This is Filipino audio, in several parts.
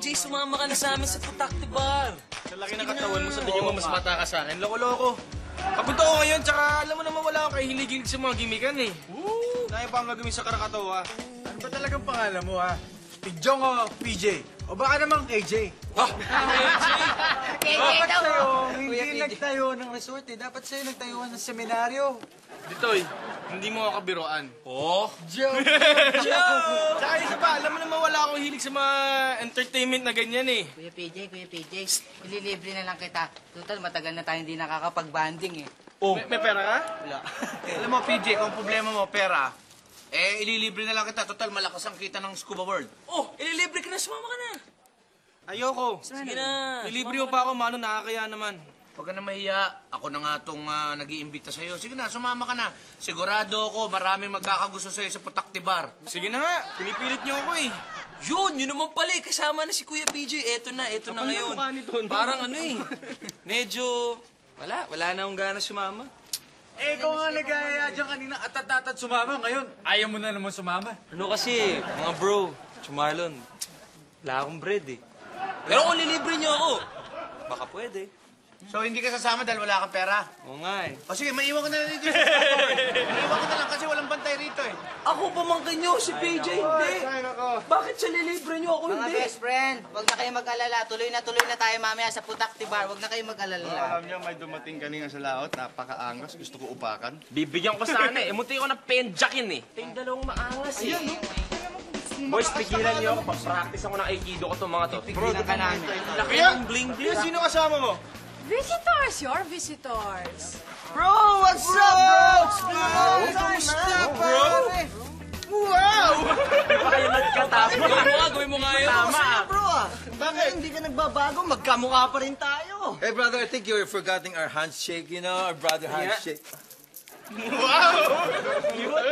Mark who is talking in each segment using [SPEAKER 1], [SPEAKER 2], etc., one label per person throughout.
[SPEAKER 1] PJ, sumama ka na sa amin sa Putakti Bar.
[SPEAKER 2] Sa laki ng katawan mo, sa tingin mo mas mata ka sa akin. Loko-loko. Pagpunta ko ngayon, tsaka alam mo naman wala akong kahilig sa mga gimikan eh. Woo! Dahil pa ang gagawin sa Krakatawa.
[SPEAKER 3] Ano ba talagang pangalan mo, ha? Pigjong o PJ? O baka naman KJ? Dapat sa'yo, hindi nagtayo ng resort eh. Dapat sa'yo nagtayuan ng seminaryo.
[SPEAKER 2] Ditoy, hindi mo ako kabiroan.
[SPEAKER 1] Oh?
[SPEAKER 3] Joke!
[SPEAKER 2] Tsaka isa pa, alam mo naman wala akong hilig sa mga entertainment na ganyan eh.
[SPEAKER 4] Kuya PJ, Kuya PJ, ililibre na lang kita. Total, matagal na tayo hindi nakakapag-banding eh.
[SPEAKER 2] May, may pera ka?
[SPEAKER 4] Wala.
[SPEAKER 5] Alam mo, PJ, kung problema mo, pera, eh, ililibre na lang kita. Total, malakas ang kita ng scuba world.
[SPEAKER 1] Oh, ililibre ka na, sumama ka na.
[SPEAKER 2] Ayoko.
[SPEAKER 1] Sige na.
[SPEAKER 2] Nilibre mo pa ako, mano, nakakaya naman.
[SPEAKER 5] Huwag ka na mahiya. Ako na nga itong uh, nag-iimbita sa'yo. Sige na, sumama ka na. Sigurado ako, maraming magkakagusto sa'yo sa Putakti Bar.
[SPEAKER 2] Sige na nga, pinipilit niyo ako eh.
[SPEAKER 1] Yun, yun naman pala eh. Kasama na si Kuya PJ. Eto na, eto na
[SPEAKER 2] Kapal na
[SPEAKER 1] ngayon. Parang ano eh. Medyo, wala, wala na akong gana sumama.
[SPEAKER 3] Eh, ikaw nga nag-aaya dyan kanina at at sumama. Ngayon, ayaw mo na naman sumama.
[SPEAKER 1] Ano kasi, mga bro, Chumarlon, wala akong bread eh. Pero kung lilibre niyo ako, baka pwede.
[SPEAKER 5] So, hindi ka sasama dahil wala kang pera.
[SPEAKER 1] Oo nga eh.
[SPEAKER 5] O sige, maiwan ka na lang dito. Maiwan ka na lang kasi walang bantay rito eh.
[SPEAKER 1] Ako pamangkin niyo, si PJ hindi. Bakit siya lilibre niyo ako
[SPEAKER 4] Mga
[SPEAKER 1] hindi?
[SPEAKER 4] best friend, wag na kayo mag-alala. Tuloy na tuloy na tayo mamaya sa Putakti Bar. Wag na kayo mag-alala.
[SPEAKER 6] Alam niyo, may dumating kanina sa laot, napakaangas, gusto ko upakan.
[SPEAKER 2] Bibigyan ko sana eh. Munti ko na penjakin eh.
[SPEAKER 1] Yung dalawang maangas eh.
[SPEAKER 2] Boys, pigilan niyo ako. Pag-practice ako ng Aikido ko itong mga to.
[SPEAKER 4] Pigilan ka namin.
[SPEAKER 1] Laki ng bling bling.
[SPEAKER 2] Kuya, sino kasama mo?
[SPEAKER 7] Visitors, your visitors.
[SPEAKER 3] Bro, what's up, bro? Kamusta, bro?
[SPEAKER 2] Wow! Kayo nagkatapos?
[SPEAKER 1] Gawin mo nga, gawin mo nga yun.
[SPEAKER 2] Tama.
[SPEAKER 3] Bro, ah. Bakit? Hindi ka nagbabago. Magkamukha pa rin tayo.
[SPEAKER 8] Hey, brother, I think you're forgetting our handshake, you know, our brother handshake.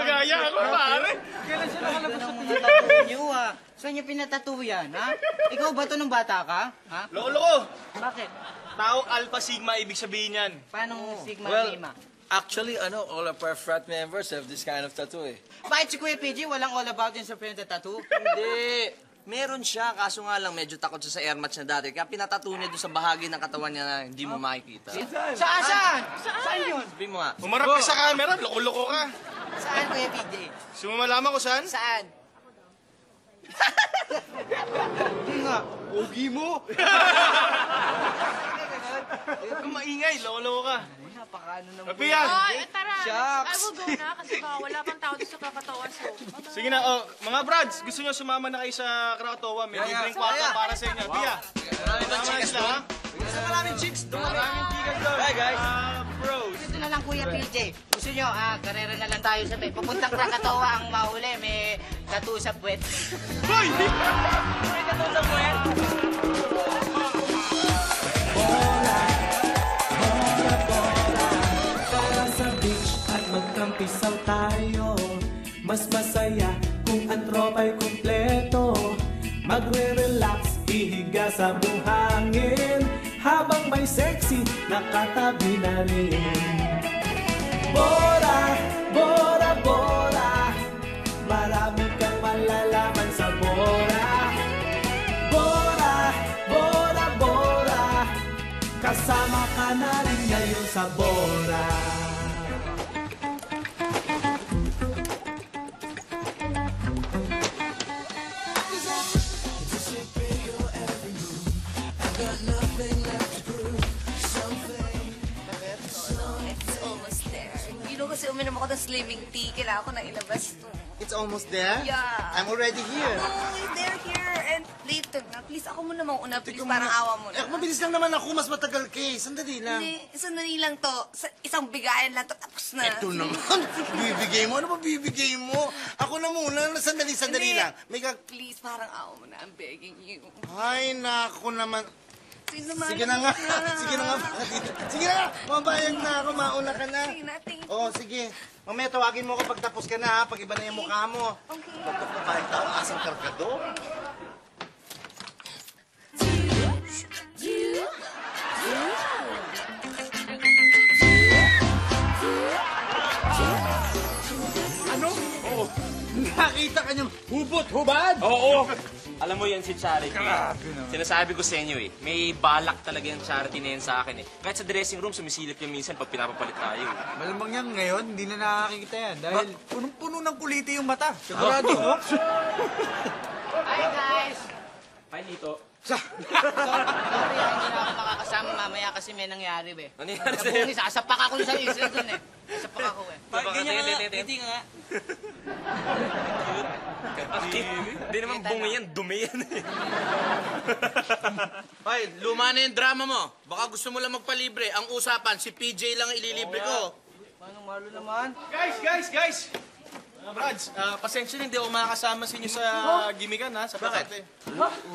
[SPEAKER 2] Gaya ako, pare.
[SPEAKER 4] Ganda ng mga tattoo niyo ah. Saan niyo pinatattoo yan, ha? Ikaw ba to nung bata ka? Ha?
[SPEAKER 2] Loko-loko.
[SPEAKER 4] Bakit?
[SPEAKER 2] Tao Alpha Sigma, ibig sabihin yan.
[SPEAKER 4] Paano Sigma
[SPEAKER 8] Well,
[SPEAKER 4] Lima?
[SPEAKER 8] actually, ano, all of our frat members have this kind of tattoo, eh.
[SPEAKER 4] Bakit si Kuya PJ walang all about yun sa friend tattoo?
[SPEAKER 1] Hindi. Meron siya, kaso nga lang medyo takot siya sa air match na dati. Kaya pinatato niya doon sa bahagi ng katawan niya na hindi mo makikita.
[SPEAKER 4] Saan? Saan? Saan yun?
[SPEAKER 1] Sabihin mo nga.
[SPEAKER 2] Umarap ka sa camera, loko-loko ka.
[SPEAKER 4] Saan, Kuya PJ?
[SPEAKER 2] Gusto mo malaman kung saan?
[SPEAKER 4] Saan?
[SPEAKER 2] Huwag kang maingay, loko-loko ka.
[SPEAKER 4] Napakaano naman.
[SPEAKER 2] Papiyan!
[SPEAKER 7] Ay, tara.
[SPEAKER 4] Shucks.
[SPEAKER 7] I will go na kasi baka wala pang tao doon sa kakatawa. So,
[SPEAKER 2] Sige na, oh, mga brads, gusto nyo sumama na kayo sa Krakatoa? May libreng kwarto para sa inyo. Pia, tama na sila, ha?
[SPEAKER 3] Maraming chicks doon.
[SPEAKER 2] Maraming tigas doon. Hi, guys. Ah, bros.
[SPEAKER 4] Ito na lang, Kuya PJ. Gusto nyo, ah, karera na lang tayo sa tayo. Papuntang Krakatawa ang mahuli. May tattoo sa puwet.
[SPEAKER 2] Hoy!
[SPEAKER 9] Para magkampisaw tayo. Mas masaya kung ang tropa'y kumpleto. Magre-relax, ihiga sa buhangin. Habang may sexy, nakatabi na rin. Bora, Bora, Bora. Marami kang malalaman sa Bora. Bora, Bora, Bora. Kasama ka na rin ngayon sa Bora
[SPEAKER 7] slimming tea. Kailangan ko na ilabas to.
[SPEAKER 3] It's almost there?
[SPEAKER 7] Yeah.
[SPEAKER 3] I'm already here.
[SPEAKER 7] No, they're here. And later na. Please, ako muna mauna. Please, parang awa mo
[SPEAKER 3] Eh,
[SPEAKER 7] na.
[SPEAKER 3] mabilis lang naman ako. Mas matagal ka eh. Sandali lang.
[SPEAKER 7] Hindi, sandali lang to. Sa isang bigayan lang to. Tapos na.
[SPEAKER 3] Ito naman. bibigay mo. Ano ba bibigay mo? Ako na muna. Sandali, sandali
[SPEAKER 7] Hindi.
[SPEAKER 3] lang. May ka...
[SPEAKER 7] Please, parang awa mo na. I'm begging you.
[SPEAKER 3] Ay, nako naman.
[SPEAKER 7] Sino man?
[SPEAKER 3] Sige na nga. Sige na nga. Sige na nga. Mabayag na ako. Mauna ka na.
[SPEAKER 7] Sige na, thank you.
[SPEAKER 3] Oh, sige. Mamaya tawagin mo ako pag tapos ka na ha. Pag iba na yung mukha mo.
[SPEAKER 7] Okay.
[SPEAKER 3] Pagkakapahit tao, asang kargado. Ano? Oh, nakita ka niyang hubot, hubad?
[SPEAKER 2] Oo. Alam mo yan si Charity. Sinasabi ko sa inyo eh, may balak talaga yung Charity na yan sa akin eh. Kahit sa dressing room, sumisilip yan minsan pag pinapapalit tayo. eh.
[SPEAKER 10] Malamang yan ngayon, hindi na nakakikita yan. Dahil punong-puno ng kuliti yung mata. Sigurado.
[SPEAKER 4] Hi guys!
[SPEAKER 2] Hi, Lito.
[SPEAKER 4] Sorry, ah, hindi na ako makakasama mamaya kasi may nangyari be.
[SPEAKER 2] Ano nangyari
[SPEAKER 4] Sa
[SPEAKER 2] sa'yo?
[SPEAKER 4] bungi, sasapak ako sa isla dun eh. Sasapak ako eh.
[SPEAKER 11] Ganyan nga, hindi nga.
[SPEAKER 2] Hindi naman bunga yan, dumi yan eh.
[SPEAKER 5] Hoy, luma na yung drama mo. Baka gusto mo lang magpalibre. Ang usapan, si PJ lang ililibre ko.
[SPEAKER 4] Manong Marlo naman.
[SPEAKER 2] Guys, guys, guys! Mga Brads, ah, pasensya na, hindi ako makakasama sa inyo sa gimikan ha, sa Bakit?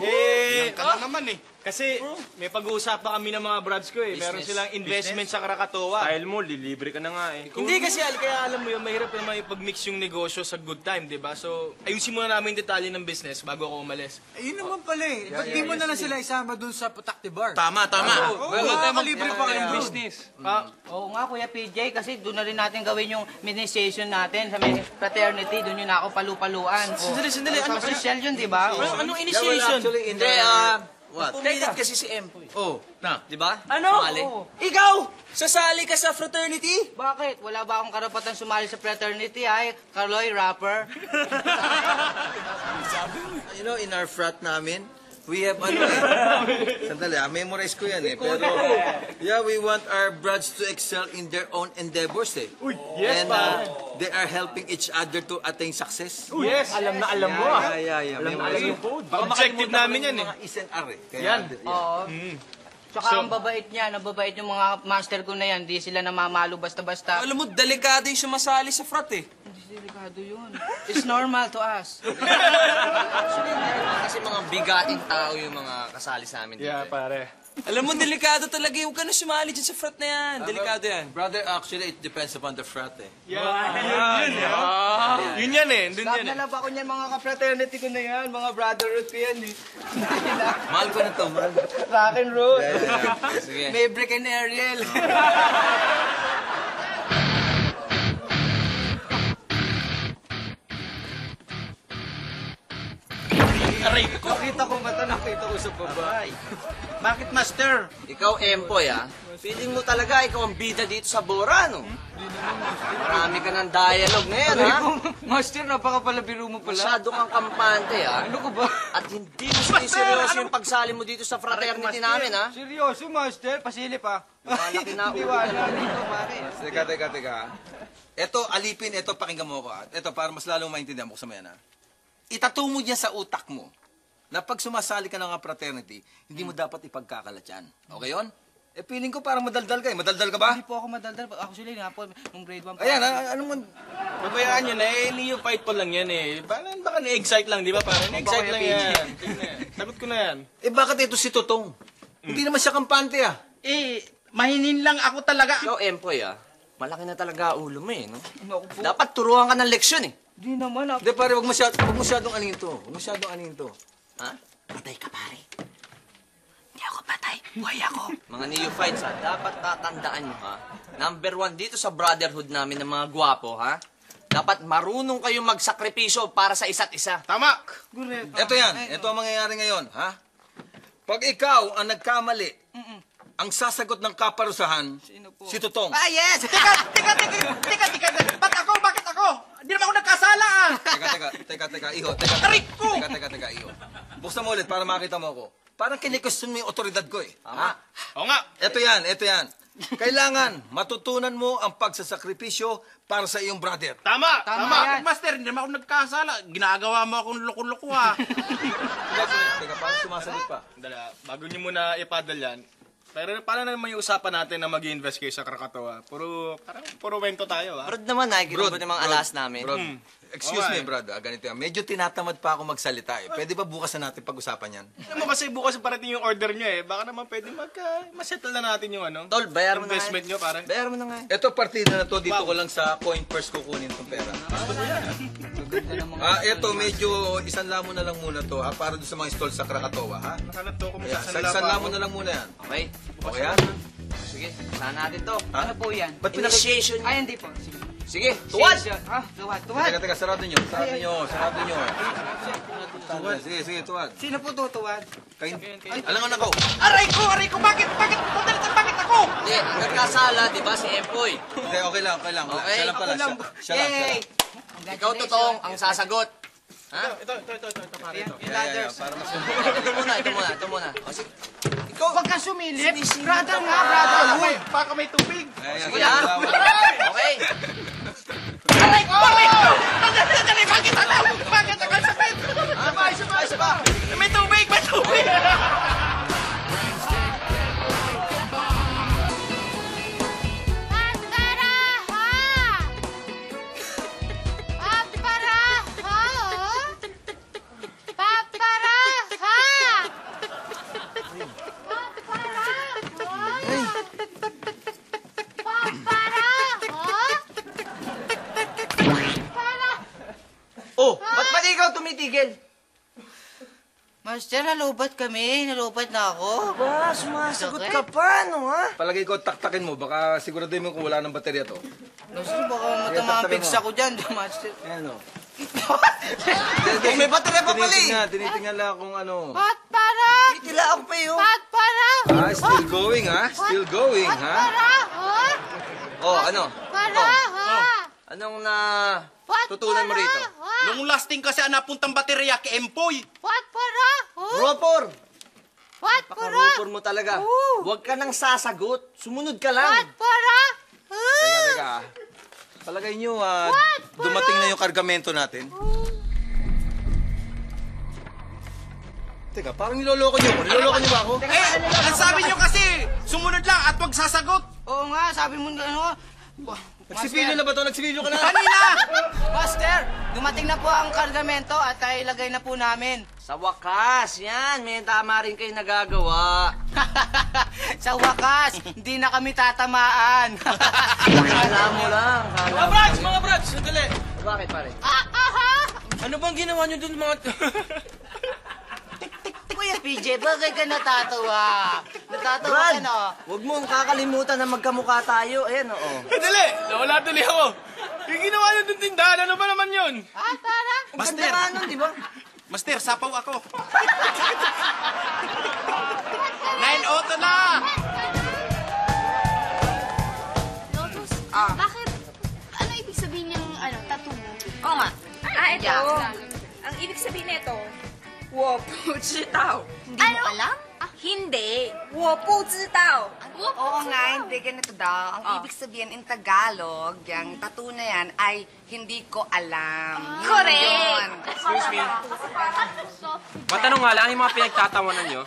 [SPEAKER 2] Eh,
[SPEAKER 5] Yan ka na naman eh.
[SPEAKER 2] Kasi may pag-uusapan kami ng mga brads ko eh. Meron silang investment sa Krakatoa. Style mo, lilibre ka na nga eh. Hindi kasi, al- kaya alam mo yun, mahirap naman ipag-mix yung negosyo sa good time, di ba? So, ayusin muna namin yung detalye ng business bago ako umalis.
[SPEAKER 10] Ayun naman pala eh. Ba't di mo na lang sila isama dun sa Putakti Bar?
[SPEAKER 5] Tama, tama.
[SPEAKER 10] Makakalibre pa kayo dun.
[SPEAKER 11] Business.
[SPEAKER 2] Ah,
[SPEAKER 4] Oo nga, Kuya PJ, kasi doon na rin natin gawin yung ministration natin sa fraternity. Doon yun ako palu-paluan.
[SPEAKER 2] Sandali, sandali, ano-
[SPEAKER 4] Ano, social yun, di ba?
[SPEAKER 2] ano- anong initiation?
[SPEAKER 1] Hindi, ah... What? Pumilit kasi si Empoy.
[SPEAKER 5] Oh, na.
[SPEAKER 1] Di ba?
[SPEAKER 11] Ano?
[SPEAKER 1] Sumali.
[SPEAKER 11] Ikaw? Sasali ka sa fraternity?
[SPEAKER 4] Bakit? Wala ba akong karapatan sumali sa fraternity, ay? Carloy, rapper?
[SPEAKER 1] You know, in our frat namin, we have ano eh. Sandali, ah, memorize ko yan eh. Pero, yeah, we want our brads to excel in their own endeavors eh.
[SPEAKER 2] yes,
[SPEAKER 1] And uh, they are helping each other to attain success.
[SPEAKER 2] Yes, alam na alam mo ah.
[SPEAKER 1] Yeah, yeah, yeah. Memorize ko.
[SPEAKER 2] Objective namin yan eh.
[SPEAKER 1] Mga are eh. Kaya,
[SPEAKER 2] Yan.
[SPEAKER 1] yeah.
[SPEAKER 4] Oo. Tsaka ang babait niya, nababait yung mga master ko na yan. Di sila namamalo basta-basta.
[SPEAKER 11] Alam mo, delikado yung sumasali sa frat eh.
[SPEAKER 4] Delikado yun. It's normal to us.
[SPEAKER 1] Kasi mga bigating tao yung mga kasali sa amin dito.
[SPEAKER 2] Yeah,
[SPEAKER 1] eh.
[SPEAKER 2] pare.
[SPEAKER 11] Alam mo, delikado talaga. Huwag ka na sumali dyan sa frat na yan. Delikado yan.
[SPEAKER 1] Brother, actually, it depends upon the frat eh.
[SPEAKER 2] Yeah, yun, yun, ah. Yun yan eh, dun
[SPEAKER 4] Love
[SPEAKER 2] yan
[SPEAKER 4] na
[SPEAKER 2] eh.
[SPEAKER 4] love ako niyan, mga ka-fraternity ko na yan. Mga brotherhood ko yan eh.
[SPEAKER 1] Mahal ko na to, mahal.
[SPEAKER 4] Rock and roll.
[SPEAKER 1] Sige.
[SPEAKER 4] Maverick and Ariel.
[SPEAKER 10] Nakita ko mata, nakita ko sa babae.
[SPEAKER 4] Bakit, master?
[SPEAKER 1] Ikaw, Empoy, ah. Feeling mo talaga ikaw ang bida dito sa Bora, no? Marami ka ng dialogue ngayon, ha?
[SPEAKER 4] master, napakapalabiro mo
[SPEAKER 1] Masyado kang kampante, ha?
[SPEAKER 4] Ano ko ba?
[SPEAKER 1] At hindi mo siniseryoso yung pagsali mo dito sa fraternity namin, ha?
[SPEAKER 10] Seryoso, master. Pasilip ah.
[SPEAKER 1] Malaki na ulo.
[SPEAKER 4] dito, pare.
[SPEAKER 8] Teka, teka, teka. Ito, alipin, ito, pakinggan mo ko. ah. Ito, para mas lalong maintindihan mo sa yan, ha? Itatu mo dyan sa utak mo na pag sumasali ka ng mga fraternity, hindi mo dapat ipagkakalat yan. Okay yun? Eh, feeling ko parang madaldal ka eh. Madaldal ka ba?
[SPEAKER 4] Hindi po ako madaldal. Actually, nga po, nung grade 1 pa.
[SPEAKER 8] Ayan, ah, anong man...
[SPEAKER 2] Pabayaan nyo na eh, Leo fight pa lang yan eh. Baka, baka na-excite lang, di ba? Parang na-excite lang yan. Tingnan yan. Sagot ko na yan.
[SPEAKER 8] Eh, bakit ito si Totong? Hindi naman siya kampante, ah.
[SPEAKER 4] Eh, mahinin lang ako talaga.
[SPEAKER 1] Ikaw, Empoy, ah. Malaki na talaga ulo mo, eh, no? Dapat turuan ka ng leksyon, eh.
[SPEAKER 4] Hindi naman ako.
[SPEAKER 8] Hindi, pare, wag masyado, wag masyadong anin to. Wag masyadong anin to.
[SPEAKER 1] Ha?
[SPEAKER 8] Patay ka, pare.
[SPEAKER 1] Hindi ako patay. Buhay ako. Mga neophytes, ha? Dapat tatandaan nyo, ha? Number one dito sa brotherhood namin ng mga gwapo, ha? Dapat marunong kayong magsakripisyo para sa isa't isa.
[SPEAKER 2] Tama!
[SPEAKER 8] Ito yan. Ito ang mangyayari ngayon, ha? Pag ikaw ang nagkamali, ang sasagot ng kaparusahan, si Totong.
[SPEAKER 4] Ah, yes! Teka, teka, teka, teka, teka, Ba't ako? Ako? Hindi naman ako nagkasala ah!
[SPEAKER 8] Teka, teka, teka, teka, iho. Teka, teka, teka, teka, teka, iho. Buksan mo ulit para makita mo ako. Parang kinikwestiyon mo yung otoridad ko eh. Ha?
[SPEAKER 2] Oo nga!
[SPEAKER 8] Ito yan, ito yan. Kailangan matutunan mo ang pagsasakripisyo para sa iyong brother.
[SPEAKER 2] Tama!
[SPEAKER 4] Tama yan.
[SPEAKER 5] Master, hindi naman ako nagkasala. Ginagawa mo akong loko-loko ha.
[SPEAKER 8] Teka, teka, parang sumasagot pa.
[SPEAKER 2] Dala, bago nyo muna ipadal yan, pero paano naman yung usapan natin na mag invest kayo sa Krakatawa? Puro, parang, puro wento tayo, ha?
[SPEAKER 1] Brad naman, nakikita mo yung mga alas namin.
[SPEAKER 8] Bro, excuse
[SPEAKER 2] Okay.
[SPEAKER 8] me, brad. ah, ganito yan. Medyo tinatamad pa ako magsalita eh. Pwede ba bukas na natin pag-usapan yan?
[SPEAKER 2] Alam mo kasi bukas parating yung order nyo eh. Baka naman pwede mag, uh, masettle na natin yung ano.
[SPEAKER 1] Tol, bayar mo na nga.
[SPEAKER 2] Investment nyo, pare.
[SPEAKER 1] Bayar mo na nga.
[SPEAKER 8] Ito partida na to, dito ko lang sa coin purse kukunin tong pera. Ah, ito medyo isang lamo na lang muna to ha, para doon sa mga stall sa Krakatoa ha.
[SPEAKER 2] Nakalat to kung
[SPEAKER 8] Kaya,
[SPEAKER 2] sa
[SPEAKER 8] sa isang lamo na lang muna yan.
[SPEAKER 1] Okay.
[SPEAKER 8] Okay ha?
[SPEAKER 1] Sige, saan natin to?
[SPEAKER 4] Ano po yan?
[SPEAKER 8] Ba't
[SPEAKER 1] Initiation.
[SPEAKER 4] Ay, hindi po. Sige.
[SPEAKER 1] Sige, tuwad!
[SPEAKER 4] Ah, tuwad, tuwad.
[SPEAKER 8] Teka, teka, sarado nyo. Sarado nyo, sarado nyo. Tuwad. Sige, sige, tuwad.
[SPEAKER 4] Sino po tutuwad?
[SPEAKER 8] Kain. Alam mo na ko.
[SPEAKER 4] Aray ko, aray ko, bakit, bakit, bakit, bakit ako?
[SPEAKER 1] Hindi, ang nagkasala, di ba, si Empoy?
[SPEAKER 8] Hindi, okay lang, okay lang.
[SPEAKER 1] Okay,
[SPEAKER 8] Siya lang pala.
[SPEAKER 4] ako lang.
[SPEAKER 8] Siya, siya lang, siya
[SPEAKER 4] Yay!
[SPEAKER 8] lang.
[SPEAKER 1] Ikaw, totoong, ang sasagot. Ha?
[SPEAKER 2] Ito, ito, ito, ito, ito, pare, ito.
[SPEAKER 8] Yeah, yeah, yeah, para mas...
[SPEAKER 1] Ito muna, ito muna, ito muna. O, sige.
[SPEAKER 4] Ikaw, wag kang sumilip. Brother nga, brother.
[SPEAKER 2] Uy, baka may tubig.
[SPEAKER 1] Sige, ha? Sumasagot ka pa, no, ha?
[SPEAKER 8] Palagay ko, taktakin mo. Baka siguraduhin mo kung wala ng baterya to.
[SPEAKER 4] Master, baka
[SPEAKER 8] Sige,
[SPEAKER 4] matama ang
[SPEAKER 8] taktakin
[SPEAKER 4] fix
[SPEAKER 8] mo.
[SPEAKER 4] ako dyan, Master.
[SPEAKER 8] Ayan.
[SPEAKER 1] Oh, may baterya pa pala eh.
[SPEAKER 8] Tinitingnan, tinitingnan lang kung ano.
[SPEAKER 12] Pat para!
[SPEAKER 1] Titila ako pa yun.
[SPEAKER 12] Pat para!
[SPEAKER 8] Ah, still going, ha? Still going, ha?
[SPEAKER 12] Para! Ha?
[SPEAKER 1] Oh, ano?
[SPEAKER 12] Para! Ha?
[SPEAKER 1] Anong na
[SPEAKER 12] Pat
[SPEAKER 1] tutunan mo
[SPEAKER 12] para,
[SPEAKER 1] rito?
[SPEAKER 2] Nung lasting kasi ang napuntang baterya kay Empoy.
[SPEAKER 12] Pat para! Ha?
[SPEAKER 1] Ropor!
[SPEAKER 12] Pat para!
[SPEAKER 1] Paka-ropor mo talaga. Huwag ka nang sasagot. Sumunod ka lang.
[SPEAKER 12] Pat para! Ha?
[SPEAKER 8] Teka, teka. Palagay nyo, ah, dumating na yung kargamento natin. Teka, parang niloloko nyo ako. Niloloko nyo ba ako?
[SPEAKER 2] Eh, ang sabi nyo kasi, sumunod lang at wag sasagot.
[SPEAKER 4] Oo nga, sabi mo ano.
[SPEAKER 8] Nagsipilyo na ba to? Nagsipilyo ka na?
[SPEAKER 4] Kanina! Master, dumating na po ang kargamento at tayo ilagay na po namin.
[SPEAKER 1] Sa wakas, yan. May tama rin kayo nagagawa.
[SPEAKER 4] Sa wakas, hindi na kami tatamaan.
[SPEAKER 1] Kala mo lang. Kala
[SPEAKER 2] Mga
[SPEAKER 1] mo.
[SPEAKER 2] brads, mga brads, sandali.
[SPEAKER 1] Bakit, pare?
[SPEAKER 12] Ah, aha!
[SPEAKER 2] Ano bang ginawa nyo dun mga...
[SPEAKER 4] PJ, bakit ka natatawa? Natatawa
[SPEAKER 1] Brad,
[SPEAKER 4] ka na.
[SPEAKER 1] huwag mong kakalimutan na magkamukha tayo. Ayan, oo.
[SPEAKER 2] Sandali, nawala tuloy ako. Yung ginawa nyo dun tindahan, ano ba naman yun?
[SPEAKER 12] Pat para!
[SPEAKER 1] Ang ganda nga nun, di ba?
[SPEAKER 2] Master, sapaw ako. 9-auto na!
[SPEAKER 12] Lotus, bakit? Ano ibig sabihin yung ano, tattoo mo? Oo nga.
[SPEAKER 13] Ah, ito. Ang ibig sabihin nito, 我不知道.
[SPEAKER 12] Hindi mo alam?
[SPEAKER 13] Hindi. 我不知道.
[SPEAKER 7] Oo nga, hindi ganito daw. Ang ibig sabihin in Tagalog, yung tattoo na yan ay hindi ko alam. Yun
[SPEAKER 13] Correct.
[SPEAKER 7] yun.
[SPEAKER 2] Excuse me. Matanong nga lang, yung mga pinagtatawanan nyo,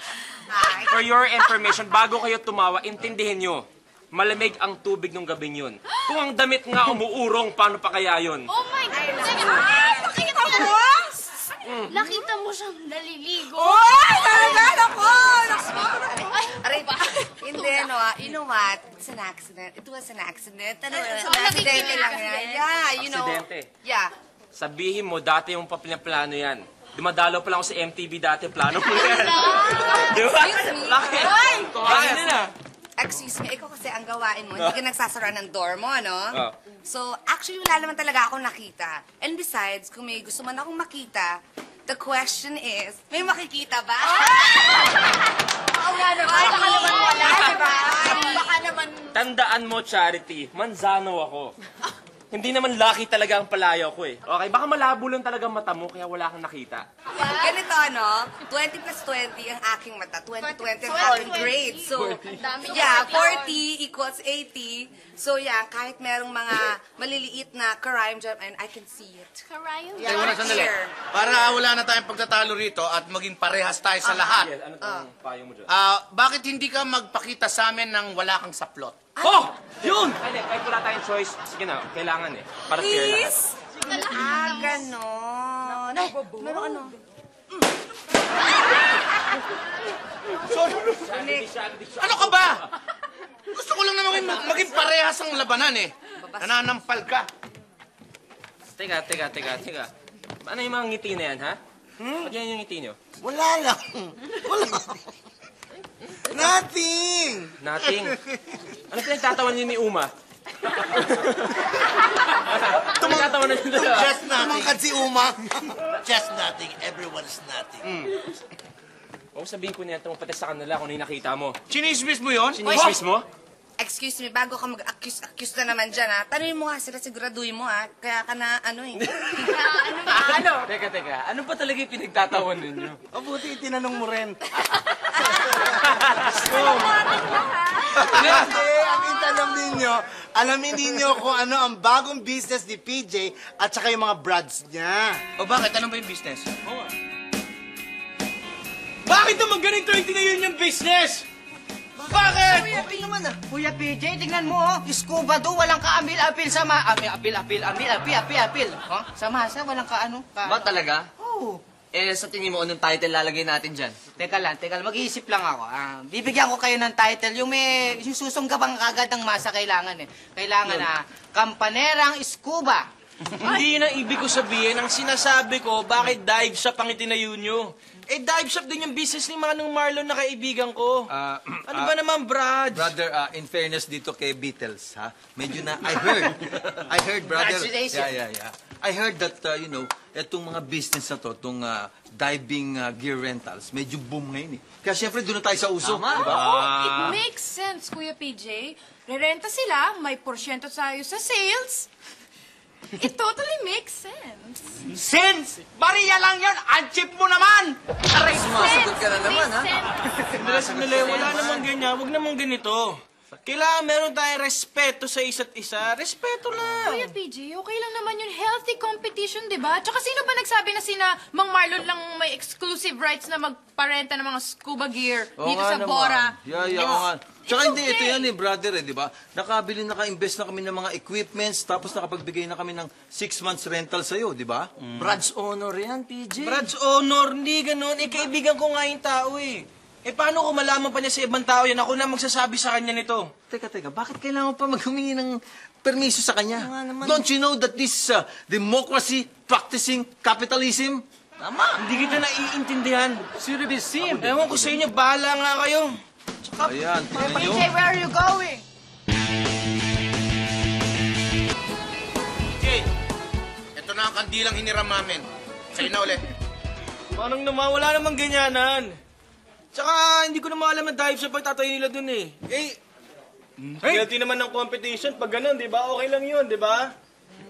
[SPEAKER 2] for your information, bago kayo tumawa, intindihin nyo, malamig ang tubig ng gabing yun. Kung ang damit nga umuurong, paano pa kaya yun?
[SPEAKER 12] Oh my God! Ay, nakikita mo? Nakita mo siyang naliligo.
[SPEAKER 13] Oy! Nalala ko!
[SPEAKER 12] Ay,
[SPEAKER 7] Aray, hindi, no, ah, you know what? It's an accident. It was an accident. Ano,
[SPEAKER 12] It's
[SPEAKER 7] an accident lang yan. Yeah, you know.
[SPEAKER 2] Aksidente.
[SPEAKER 7] Yeah.
[SPEAKER 2] Sabihin mo, dati yung plano yan. Dumadalaw pa lang ako sa MTV dati, plano mo yan. Di ba? Bakit? Bakit nila?
[SPEAKER 7] Excuse me, ikaw kasi ang gawain mo, hindi ka nagsasara ng door mo, no?
[SPEAKER 2] Oh.
[SPEAKER 7] So, actually, wala naman talaga akong nakita. And besides, kung may gusto man akong makita, the question is, may makikita ba?
[SPEAKER 12] Oo nga naman. Baka naman wala, di ba? Baka naman...
[SPEAKER 2] Tandaan mo, Charity, manzano ako. Hindi naman lucky talaga ang palayo ko eh. Okay, baka malabo lang talaga ang mata mo kaya wala kang nakita.
[SPEAKER 7] Ganito, ano? 20 plus 20 ang aking mata. 20, 20 ang aking grade. So,
[SPEAKER 12] dami
[SPEAKER 7] yeah,
[SPEAKER 12] niya.
[SPEAKER 7] 40 equals 80. So, yeah, kahit merong mga maliliit na crime dyan, and I can see it.
[SPEAKER 12] Karayo?
[SPEAKER 7] Yeah,
[SPEAKER 5] muna, sandali. Para wala na tayong pagtatalo rito at maging parehas tayo sa lahat.
[SPEAKER 2] Yes, ano tong payo mo dyan?
[SPEAKER 5] Ah, bakit hindi ka magpakita sa amin ng wala kang saplot?
[SPEAKER 2] Oh! Yun! Ay, kahit wala tayong choice, sige na, kailangan eh. Para fair lahat.
[SPEAKER 7] Ah, ganon. Ay, meron ano?
[SPEAKER 5] Ano ka ba? Gusto ko lang na maging, maging parehas ang labanan eh. Nananampal ka.
[SPEAKER 2] Teka, teka, teka, teka. Ano yung mga ngiti na yan, ha?
[SPEAKER 5] Hmm?
[SPEAKER 2] Ba't yan yung ngiti nyo?
[SPEAKER 1] Wala lang. Wala. Nothing.
[SPEAKER 2] Nothing. Ano pinagtatawan niyo ni Uma? Tumatawa na dalawa.
[SPEAKER 14] Just nothing. Tumangkad si Uma. Just nothing. Everyone's nothing.
[SPEAKER 2] Huwag sabihin ko niya pati sa kanila kung ano yung nakita mo.
[SPEAKER 5] Chinismis mo yun?
[SPEAKER 2] Chinismis mo?
[SPEAKER 7] Excuse me, bago ka mag-accuse-accuse na naman dyan, ha? Tanungin mo nga sila, siguraduhin mo, ha? Kaya ka na, ano eh.
[SPEAKER 12] ano ba? Ano?
[SPEAKER 11] Teka, teka. Ano ba talaga yung pinagtatawan ninyo?
[SPEAKER 3] Mabuti itinanong mo rin. Hindi, ang itanong ninyo, alamin ninyo kung ano ang bagong business ni PJ at saka yung mga brads niya.
[SPEAKER 5] O bakit? Ano ba yung business?
[SPEAKER 2] Bakit naman ganito yung tinayon yung business? Bakit?
[SPEAKER 4] Okay naman ah. Kuya PJ, tingnan mo oh. Scuba do, walang kaambil-apil sa ma... Amil, apil, apil, amil, apil, apil, apil. Oh, sa masa, walang ka ano. Ka,
[SPEAKER 1] Ba talaga?
[SPEAKER 4] Oo.
[SPEAKER 1] Eh, sa tingin mo, anong title lalagay natin dyan?
[SPEAKER 4] Teka lang, teka lang. Mag-iisip lang ako. Ah, bibigyan ko kayo ng title. Yung may yung susunggabang kagad ng masa kailangan eh. Kailangan na Kampanerang Scuba.
[SPEAKER 2] Hindi na ibig ko sabihin. Ang sinasabi ko, bakit dive shop ang itinayo nyo? Eh, dive shop din yung business ni Manong Marlon na kaibigan ko.
[SPEAKER 8] Ah,
[SPEAKER 2] ano ba naman, Brad?
[SPEAKER 8] Brother, ah, in fairness dito kay Beatles, ha? Medyo na, I heard, I heard, brother.
[SPEAKER 4] Congratulations.
[SPEAKER 8] Yeah, yeah, yeah. I heard that, uh, you know, etong mga business na to, itong ah, diving ah, gear rentals, medyo boom ngayon eh. Kaya syempre, doon na tayo sa uso.
[SPEAKER 1] Tama.
[SPEAKER 8] di ba?
[SPEAKER 13] It makes sense, Kuya PJ. Rerenta sila, may porsyento tayo sa sales. It totally makes sense.
[SPEAKER 5] Since! Bariya lang yun! Ang cheap mo naman!
[SPEAKER 1] Sumasagot ka na naman, ha?
[SPEAKER 2] Sandali, sandali. Wala namang ganyan. Huwag namang ganito. Kailangan meron tayong respeto sa isa't isa. Respeto lang.
[SPEAKER 13] Kuya PJ, okay lang naman yung healthy competition, di ba? Tsaka sino ba nagsabi na sina Mang Marlon lang may exclusive rights na magparenta ng mga scuba gear
[SPEAKER 8] Oo
[SPEAKER 13] dito
[SPEAKER 8] nga
[SPEAKER 13] sa
[SPEAKER 8] naman.
[SPEAKER 13] Bora?
[SPEAKER 8] Yeah, yeah, oo nga. Tsaka hindi, ito yan eh, brother eh, di ba? Nakabili, naka-invest na kami ng mga equipments, tapos nakapagbigay na kami ng six months rental sa'yo, di ba?
[SPEAKER 1] Brad's honor yan, PJ.
[SPEAKER 2] Brad's honor, hindi ganun. Eh, kaibigan ko nga yung tao eh. Eh, paano ko malaman pa niya sa ibang tao yan? Ako na magsasabi sa kanya nito.
[SPEAKER 8] Teka, teka, bakit kailangan pa maghumingi ng permiso sa kanya? Don't you know that this uh, democracy practicing capitalism?
[SPEAKER 2] Tama. Hindi kita naiintindihan. Siribisim. Ewan ko sa inyo, bahala nga kayo.
[SPEAKER 8] Ayan, tingnan nyo.
[SPEAKER 4] PJ, where are you going?
[SPEAKER 5] Okay. Ito na ang kandilang hiniram namin. Sa'yo na ulit.
[SPEAKER 2] Parang naman, wala namang ganyanan. Tsaka, hindi ko naman alam na dive sa pagtatayo nila dun eh. Eh, guilty naman ng competition. Pag ganun, di ba? Okay lang yun, di ba?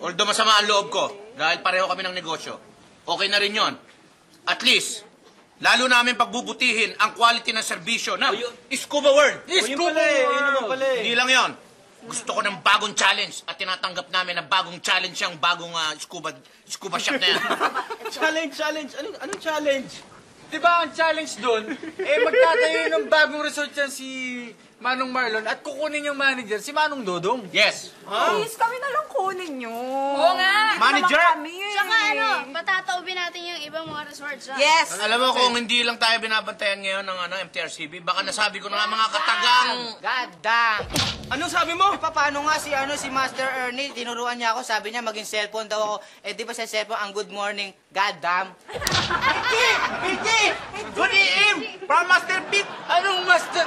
[SPEAKER 5] Although masama ang loob ko, dahil pareho kami ng negosyo, okay na rin yon. At least, lalo namin pagbubutihin ang quality ng serbisyo na Scuba World.
[SPEAKER 2] Pala eh, pala eh.
[SPEAKER 5] Hindi lang yon. Gusto ko ng bagong challenge at tinatanggap namin na bagong challenge yung bagong ah, scuba scuba shop na yan.
[SPEAKER 2] challenge, challenge. Anong, anong challenge?
[SPEAKER 10] Di ba ang challenge doon, eh magtatayo ng bagong resort yan si Manong Marlon at kukunin yung manager si Manong Dodong.
[SPEAKER 5] Yes.
[SPEAKER 15] Please, kami na lang kunin nyo.
[SPEAKER 13] Oo nga.
[SPEAKER 5] Manager?
[SPEAKER 15] Kami.
[SPEAKER 12] Tsaka ano, patataubin natin yung ibang mga resorts. ah.
[SPEAKER 7] Yes!
[SPEAKER 5] Alam mo kung hindi lang tayo binabantayan ngayon ng ano, MTRCB, baka nasabi ko na nga mga katagang.
[SPEAKER 4] God damn.
[SPEAKER 2] Anong sabi mo?
[SPEAKER 4] Eh, paano nga si ano si Master Ernie, tinuruan niya ako, sabi niya maging cellphone daw ako. Eh di ba sa cellphone ang good morning, god damn.
[SPEAKER 5] PJ! Good evening! From Master Pete! Anong Master?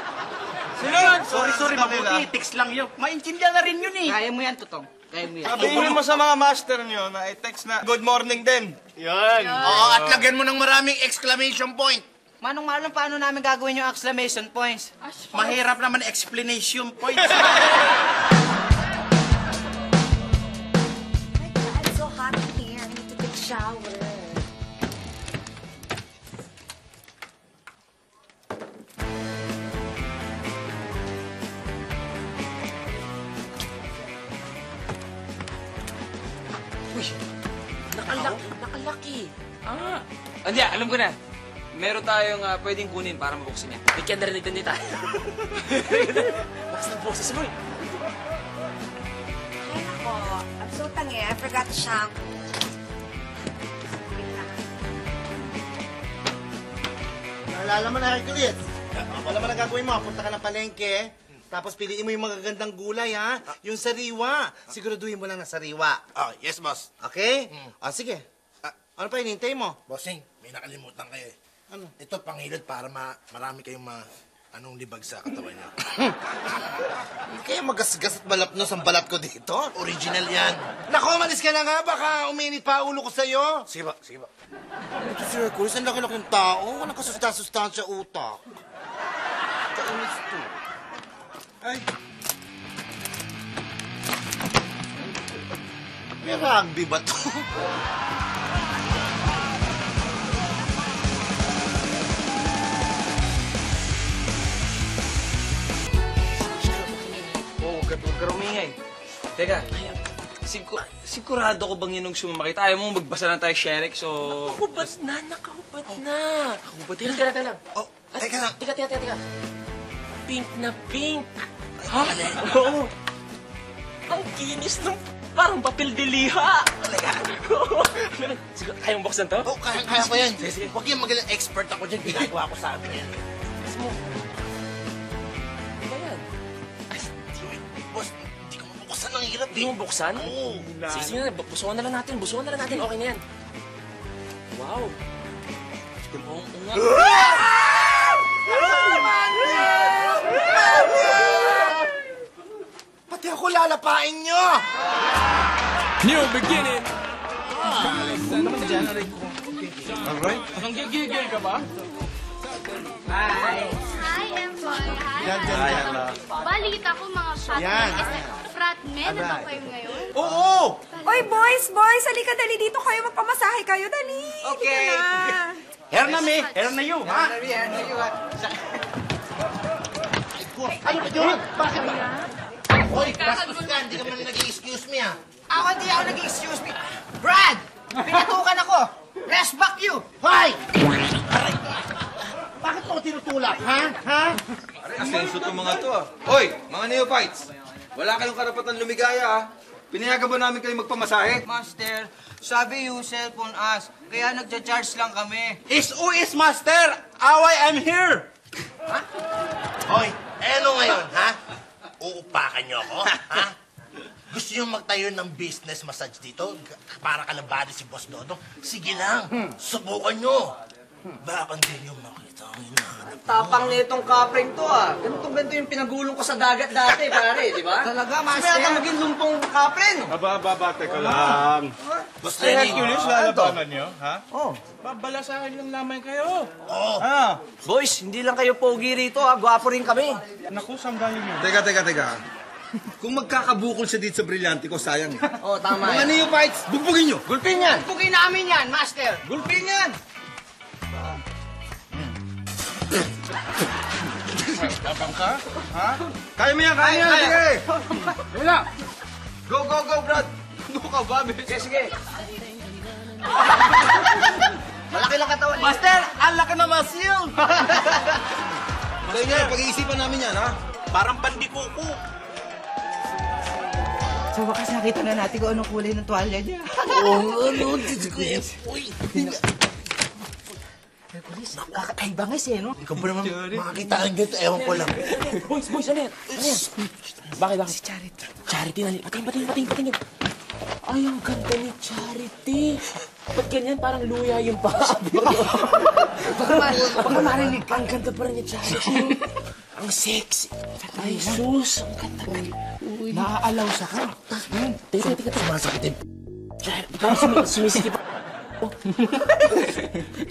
[SPEAKER 10] Sino yun? Sorry, sorry, mabuti. Text lang yun. Maintindihan na rin yun eh.
[SPEAKER 4] Kaya mo yan, Tutong. Kaya mo yan.
[SPEAKER 2] Sabihin mo sa mga master nyo na i-text na good morning din.
[SPEAKER 10] Yan.
[SPEAKER 5] Oo, at lagyan mo ng maraming exclamation point.
[SPEAKER 4] Manong Marlon, paano namin gagawin yung exclamation points?
[SPEAKER 5] Mahirap naman explanation point.
[SPEAKER 11] tayong ah, pwedeng kunin para mabuksan niya. May kaya narinig din tayo. Bukas ng boses mo eh.
[SPEAKER 7] Ay, nako. I'm so tangi. I forgot to shampoo. Lang.
[SPEAKER 3] Naalala mo na, Hercules. Ako naman ang gagawin mo. Punta ka ng palengke. Tapos piliin mo yung magagandang gulay, ha? Yung sariwa. Siguraduhin mo lang na sariwa.
[SPEAKER 14] Oh, yes, boss.
[SPEAKER 3] Okay? Ah, sige. Ah, ano pa hinihintay mo?
[SPEAKER 14] Bossing, may nakalimutan kayo eh.
[SPEAKER 3] Ano?
[SPEAKER 14] Ito, pangilid para ma marami kayong ma Anong libag sa katawan niya? Kaya magasgas at malapnos ang balat ko dito.
[SPEAKER 3] Original yan.
[SPEAKER 14] Nako, malis ka na nga. Baka uminit pa ulo ko sa'yo. Sige ba, sige ba. Ito si Hercules, ang laki-laki ng tao. Walang kasusta-sustansya utak. Kainis to. Ay. May rugby ba to?
[SPEAKER 11] Oo, oh, huwag ka rumingay. Teka, sigu- sigurado ko bang yun nung sumakit? Ayaw mo magbasa lang tayo, Sherek, so...
[SPEAKER 1] Nakahubad na, nakahubad na.
[SPEAKER 11] Nakahubad
[SPEAKER 1] Teka, teka, teka lang.
[SPEAKER 14] Oh, teka lang.
[SPEAKER 1] Teka, teka, teka, teka. Pink na pink.
[SPEAKER 11] Ha?
[SPEAKER 1] Oo. Ang kinis ng parang papel de liha. Talaga.
[SPEAKER 11] Siguro, kaya mong buksan to?
[SPEAKER 14] Oh, kaya, kaya ko yan. Huwag yan magaling expert ako dyan. Ginagawa ko sa akin yan.
[SPEAKER 1] Ano
[SPEAKER 14] hirap
[SPEAKER 11] Hindi mo buksan?
[SPEAKER 14] Oo.
[SPEAKER 11] Sige, sige na, bu- busuan na lang natin, busuan na lang natin, okay na yan. Wow. Oo oo nga.
[SPEAKER 14] Pati ako lalapain nyo!
[SPEAKER 2] New beginning.
[SPEAKER 6] Alright. Nanggigigil ka ba?
[SPEAKER 12] Hi, Empoy. Hi,
[SPEAKER 14] Yan, yan,
[SPEAKER 12] Hi.
[SPEAKER 14] yan.
[SPEAKER 12] Balita ko mga frat
[SPEAKER 14] Yan.
[SPEAKER 12] Frat men na ba kayo ngayon?
[SPEAKER 14] Oo!
[SPEAKER 7] Oy, boys, boys, halika dali dito kayo. Magpamasahe kayo, dali.
[SPEAKER 4] Okay.
[SPEAKER 7] Halika na.
[SPEAKER 6] Hair na me, hair na you, ha?
[SPEAKER 14] Ano ba yun? Bakit ba? Hoy, bastos ka. Hindi ka man nag-excuse me, ah.
[SPEAKER 4] Ako di ako nag-excuse me. Brad! Pinatukan ako! Rest back you!
[SPEAKER 14] Hoy! Aray! Bakit mo ako tinutulak, ha? Ha?
[SPEAKER 8] Asenso itong mga to ah. Hoy, mga neophytes! Wala kayong karapatan lumigaya ah. Pinayagan ba namin kayo magpamasahe?
[SPEAKER 4] Master, sabi you cellphone us. Kaya nagja-charge lang kami.
[SPEAKER 6] SOS Master! Away, I'm here!
[SPEAKER 14] Hoy, eh ano ngayon, ha? Uupakan niyo ako, ha? Gusto niyo magtayo ng business massage dito? Para kalabado si Boss Dodo? Sige lang, subukan niyo. Baka hindi niyo makita ang hinahanap.
[SPEAKER 1] Tapang nitong kapring to ah. Ganitong ganito yung pinagulong ko sa dagat dati, pare, di ba?
[SPEAKER 4] Talaga,
[SPEAKER 1] Mas
[SPEAKER 4] Master?
[SPEAKER 1] may maging lumpong kapring.
[SPEAKER 6] Aba, aba, aba, teka lang.
[SPEAKER 14] Boss
[SPEAKER 6] Si
[SPEAKER 14] Lenny,
[SPEAKER 6] Hercules,
[SPEAKER 14] ano to?
[SPEAKER 6] lalabanan niyo, ha?
[SPEAKER 1] Oh.
[SPEAKER 6] Babala sa akin lang naman kayo.
[SPEAKER 14] Oo.
[SPEAKER 6] Ah,
[SPEAKER 1] Boys, hindi lang kayo pogi rito ah. Gwapo rin kami.
[SPEAKER 6] naku, saan galing yun?
[SPEAKER 8] Teka, teka, teka. Kung magkakabukol siya dito sa brilyante ko, sayang eh.
[SPEAKER 1] Oh, tama
[SPEAKER 8] Mga
[SPEAKER 1] yan.
[SPEAKER 8] neophytes, bugbugin nyo!
[SPEAKER 6] Gulpin yan!
[SPEAKER 4] Pugin namin yan, Master.
[SPEAKER 6] Gulpin yan! Tabang ka? Ha?
[SPEAKER 8] Kaya mo yan, kaya mo yan! Sige!
[SPEAKER 6] Wala!
[SPEAKER 8] Go, go, go, Brad!
[SPEAKER 6] Ano ka ba,
[SPEAKER 1] Sige, sige.
[SPEAKER 4] Malaki lang katawan niya.
[SPEAKER 6] Master, ang laki na masil!
[SPEAKER 8] Kaya nga, pag-iisipan namin yan, ha?
[SPEAKER 6] Parang pandikuko.
[SPEAKER 4] Sa wakas nakita na natin kung anong kulay ng tuwalya niya.
[SPEAKER 14] Oo, ano? Dito ko yan. Uy,
[SPEAKER 4] Nakakaibangis eh, no?
[SPEAKER 14] ikaw ba naman makakita ang ganito? Ewan ko lang.
[SPEAKER 11] Boys, boys, ano yan? Ano yan? Bakit, bakit? Si Charity. Charity, nali. Patingin, patingin, patingin, patingin. Ay, ang ganda ni Charity. Ba't ganyan? Parang luya yung paa. baka, ma- baka marinig ka. Ang ganda pa rin ni Charity. ang sexy. Ay, sus. Ang ganda ka. Naaalaw sa ka. Teka, teka, teka.
[SPEAKER 14] Sumasakit eh.
[SPEAKER 11] Charity, parang sumi- sumisikip.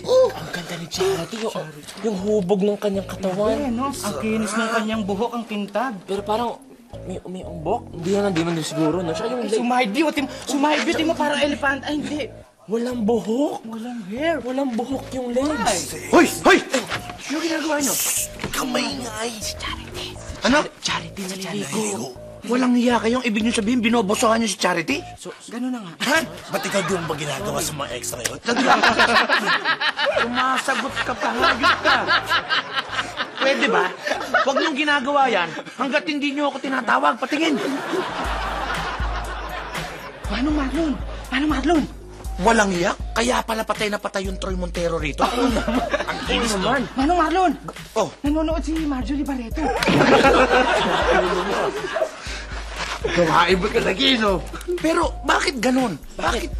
[SPEAKER 11] Oh, ang ganda ni Charity. Yung, yung hubog ng kanyang katawan.
[SPEAKER 4] no? Ang kinis ng kanyang buhok, ang tintag.
[SPEAKER 11] Pero parang may, may umbok. Hindi yan, hindi man din siguro. No? Tsaka yung leg.
[SPEAKER 4] Sumahid di, utim, sumahid di mo parang elephant. Ay, hindi.
[SPEAKER 11] Walang buhok. Walang hair. Walang buhok yung legs.
[SPEAKER 6] Hoy! Hoy!
[SPEAKER 4] Ano ginagawa niyo?
[SPEAKER 14] Kamay nga ay.
[SPEAKER 11] Ano? Charity naliligo.
[SPEAKER 6] Walang hiya kayong ibig niyo sabihin binobosohan niyo si Charity?
[SPEAKER 11] So,
[SPEAKER 4] Ganun na nga.
[SPEAKER 14] Ha? Ba't ikaw di mo ba ginagawa sa mga extra yun?
[SPEAKER 6] Sumasagot ka pa, hayop ka. Pwede ba? Huwag niyong ginagawa yan hanggat hindi niyo ako tinatawag. Patingin.
[SPEAKER 4] Paano, Marlon? Paano, Marlon?
[SPEAKER 6] Walang hiya? Kaya pala patay na patay yung Troy Montero rito. Ang kinis naman.
[SPEAKER 4] Paano, Marlon?
[SPEAKER 6] Oh.
[SPEAKER 4] Nanonood si Marjorie Barreto.
[SPEAKER 6] Kumain ba ka na Pero bakit ganun? Bakit?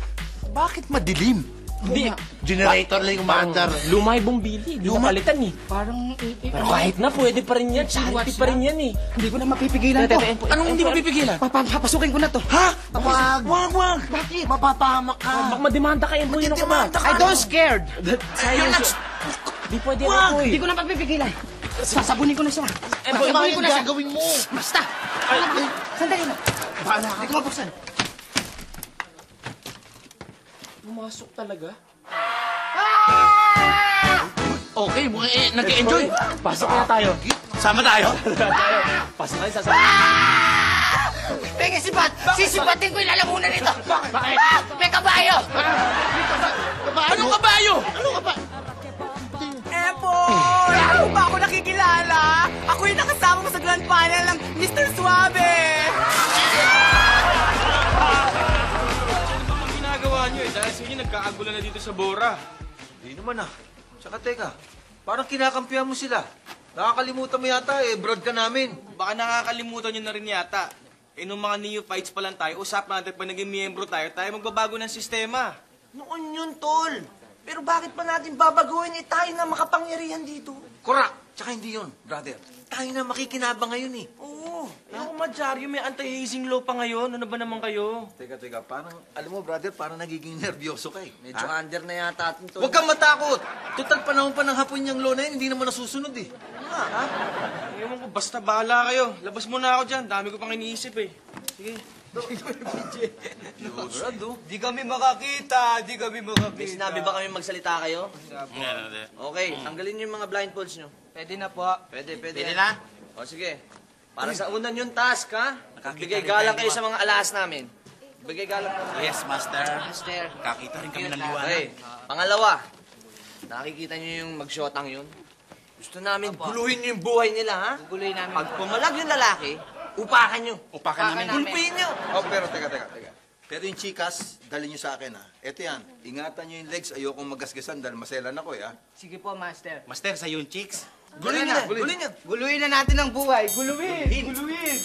[SPEAKER 6] Bakit madilim?
[SPEAKER 11] Hindi.
[SPEAKER 3] Generator lang yung umaandar.
[SPEAKER 11] Luma yung bumbili. Di
[SPEAKER 4] Luma?
[SPEAKER 11] napalitan eh.
[SPEAKER 4] Parang...
[SPEAKER 11] Pero kahit na, pwede pa rin yan. Charity pa rin yan eh.
[SPEAKER 4] Hindi ko na mapipigilan to.
[SPEAKER 11] Anong hindi mapipigilan?
[SPEAKER 4] Papapasukin ko na to.
[SPEAKER 3] Ha? Wag! Wag, wag! Bakit? Mapapahamak ka.
[SPEAKER 11] Baka mademanda ka, Empoy. Ano ka?
[SPEAKER 4] I don't scared.
[SPEAKER 11] Siya. Di pwede yan,
[SPEAKER 4] Wag!
[SPEAKER 11] Empoy.
[SPEAKER 4] Hindi ko na papipigilan. Sasabunin ko na siya. Sasabunin ko na siya.
[SPEAKER 3] gagawin mo?
[SPEAKER 4] Basta. Sandali lang.
[SPEAKER 3] Bahala ka.
[SPEAKER 4] Hindi ko mabuksan.
[SPEAKER 11] Pumasok talaga.
[SPEAKER 5] Okay, mukhang eh, nag-enjoy.
[SPEAKER 11] Pasok na tayo.
[SPEAKER 5] Sama tayo.
[SPEAKER 11] Pasok na yung sasama.
[SPEAKER 4] Penge sipat! Sisipatin ko yung lalamunan nito! Bakit? May kabayo!
[SPEAKER 5] Anong kabayo?
[SPEAKER 15] Empoy! Ano ba ako nakikilala? Ako yung nakasama mo sa grand final ng Mr. Suave!
[SPEAKER 2] Nagkaagulo na dito sa Bora.
[SPEAKER 8] Hindi naman ah. Tsaka teka, parang kinakampihan mo sila. Nakakalimutan mo yata eh, broad ka namin.
[SPEAKER 2] Baka nakakalimutan nyo na rin yata. Eh, nung mga neophytes pa lang tayo, usap natin pag naging miyembro tayo, tayo magbabago ng sistema.
[SPEAKER 1] Noon yun, tol. Pero bakit pa natin babaguhin? Eh, tayo na makapangyarihan dito.
[SPEAKER 8] Korak! Tsaka hindi yun, brother. Tayo na makikinabang ngayon eh.
[SPEAKER 2] Oo. Eh, ako Madyaryo, may anti-hazing law pa ngayon. Ano ba naman kayo?
[SPEAKER 8] Teka, teka, parang, alam mo brother, parang nagiging nervyoso ka eh.
[SPEAKER 1] Medyo under na yata atin, tol.
[SPEAKER 8] Huwag kang matakot! Total panahon pa ng hapon niyang law na yun, hindi naman nasusunod eh.
[SPEAKER 2] Ewan ko, basta bahala kayo. Labas muna ako dyan. Dami ko pang iniisip eh. Sige.
[SPEAKER 10] Di kami makakita, di kami makakita.
[SPEAKER 1] May sinabi ba kami magsalita kayo? Okay, tanggalin niyo yung mga blindfolds nyo.
[SPEAKER 4] Pwede na po.
[SPEAKER 1] Pwede, pwede.
[SPEAKER 5] Pwede na?
[SPEAKER 1] O sige. Para sa unan yung task, ha? Bigay galang kayo sa mga alas namin. Bigay galang namin.
[SPEAKER 5] Yes, Master.
[SPEAKER 4] Master.
[SPEAKER 5] Kakita rin kami ng
[SPEAKER 1] Okay.
[SPEAKER 5] liwanag.
[SPEAKER 1] Pangalawa, nakikita niyo yung magsyotang yun? Gusto namin guluhin niyo yung buhay nila, ha?
[SPEAKER 4] Guloy namin.
[SPEAKER 1] Pag pumalag yung lalaki, upakan niyo.
[SPEAKER 5] Upakan namin.
[SPEAKER 1] Gulpihin niyo.
[SPEAKER 8] Oh, pero teka, teka, teka. Pero yung chikas, dali niyo sa akin ha. Ito yan, ingatan niyo yung legs, ayokong magasgasan dahil maselan ako eh ha.
[SPEAKER 4] Sige po, Master.
[SPEAKER 5] Master, sa yung chicks.
[SPEAKER 1] Guluhin niyo. Guluhin niyo.
[SPEAKER 4] Guluhin na natin ang buhay. Guluhin! Guluhin!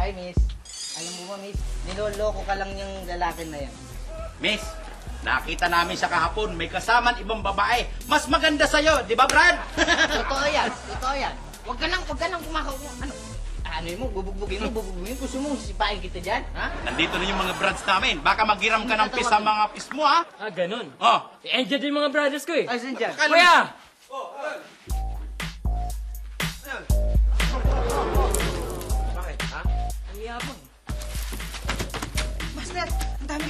[SPEAKER 4] Hi, Miss. Alam mo ba, Miss? Niloloko ka lang yung lalaki na yan.
[SPEAKER 5] Miss, nakita namin sa kahapon, may kasaman ibang babae. Mas maganda sa'yo, di ba, Brad?
[SPEAKER 4] Totoo yan. Totoo yan. Huwag ka nang, huwag ka nang kumakaw. Ano? Ano mo? Bubugbugin mo, bubugbugin. Gusto mo sisipain kita dyan? Ha?
[SPEAKER 5] Nandito na yung mga brads namin. Baka maghiram ka ng pis sa mga pis mo, ha?
[SPEAKER 11] Ah, ganun.
[SPEAKER 5] Oh,
[SPEAKER 11] Eh, dyan yung mga brothers ko eh.
[SPEAKER 4] Ay, saan dyan?
[SPEAKER 11] Kuya!
[SPEAKER 4] Master, ang dami.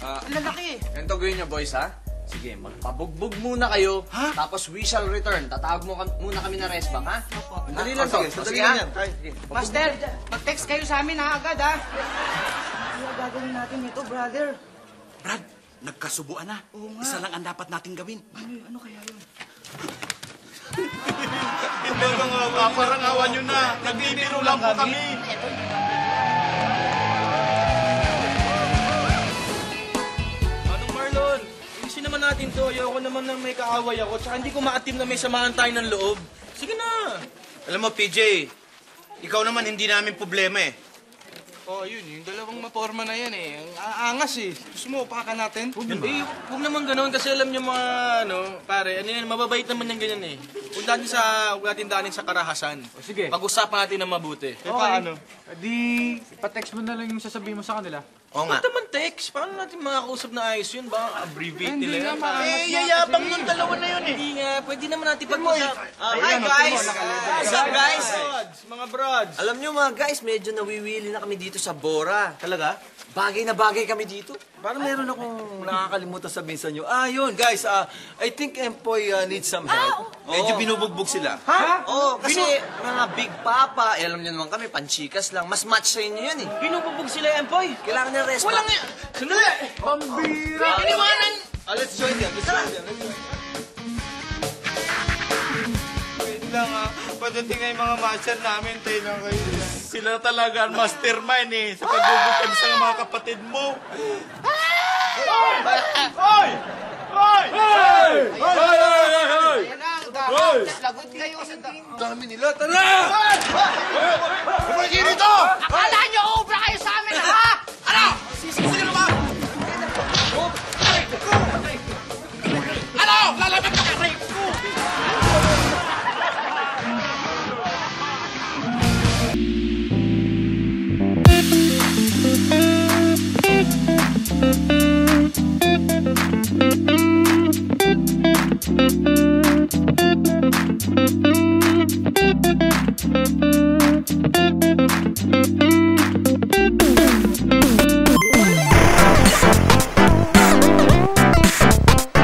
[SPEAKER 1] Ah,
[SPEAKER 4] Ang lalaki eh.
[SPEAKER 1] ganito gawin niyo, boys, ha? Sige, magpabugbog muna kayo, tapos we shall return. Tatawag mo kam- muna kami na rest back, ha?
[SPEAKER 8] Dali lang to.
[SPEAKER 1] Sige,
[SPEAKER 8] lang
[SPEAKER 1] ha?
[SPEAKER 8] yan.
[SPEAKER 4] Master, mag-text kayo sa amin ha, agad ha. Ano gagawin natin ito, brother?
[SPEAKER 5] Brad, nagkasubuan na. Isa lang ang dapat nating gawin.
[SPEAKER 4] Ano, ano kaya yun?
[SPEAKER 5] Hindi mga parang awan nyo na. Nagbibiro lang po kami.
[SPEAKER 2] Anong naman natin to. Ayoko naman na may kaaway ako. Tsaka hindi ko maatim na may samahan tayo ng loob. Sige na.
[SPEAKER 5] Alam mo, PJ, ikaw naman hindi namin problema eh.
[SPEAKER 10] Oh, yun, yung dalawang maporma na yan eh. Ang aangas eh. Gusto mo, upakan natin?
[SPEAKER 2] Eh, huwag naman ganun kasi alam niyo mga, ano, pare, ano yan, mababait naman yung ganyan eh. Huwag natin sa, huwag natin daanin sa karahasan.
[SPEAKER 10] sige.
[SPEAKER 2] Pag-usapan natin ng mabuti.
[SPEAKER 10] Eh, paano? Di, pa-text mo na lang yung sasabihin mo sa kanila.
[SPEAKER 5] Oo nga.
[SPEAKER 2] Ba't naman text? Paano natin makakausap na ayos yun? Baka abbreviate
[SPEAKER 10] Hindi
[SPEAKER 2] nila
[SPEAKER 10] maangas
[SPEAKER 2] Eh, yayabang nung dalawa na yun eh. Hindi nga, pwede naman natin pag-usap. Ah, hi guys! What's up guys? Mga broads.
[SPEAKER 1] Alam nyo mga guys, medyo nawiwili na kami dito sa Bora. Talaga? Bagay na bagay kami dito.
[SPEAKER 8] Parang meron akong nakakalimutan sabihin sa inyo. Ah, yun, guys. ah, I think Empoy ah, needs some help. Medyo
[SPEAKER 1] Oo.
[SPEAKER 8] binubugbog sila.
[SPEAKER 1] Ha? Oo, kasi mga Big Papa, eh, alam niyo naman kami, panchikas lang. Mas match sa inyo yun eh.
[SPEAKER 2] Binububog sila yan, boy.
[SPEAKER 1] Kailangan ng rest.
[SPEAKER 2] Walang. Sandali! Pambira! Iniwanan!
[SPEAKER 8] Ah, let's join them. Let's join them. Let's join them.
[SPEAKER 10] Wait lang ah. Padating na yung mga master namin, tayo lang kayo.
[SPEAKER 5] Sila talaga ang mastermind eh sa pagbubukan sa mga kapatid mo.
[SPEAKER 10] Hoy! Hoy! Hoy!
[SPEAKER 4] Na, ang dami. Lagot kayo sa dami.
[SPEAKER 8] Nila. Tara!
[SPEAKER 3] Bumalik dito!
[SPEAKER 4] Akala nyo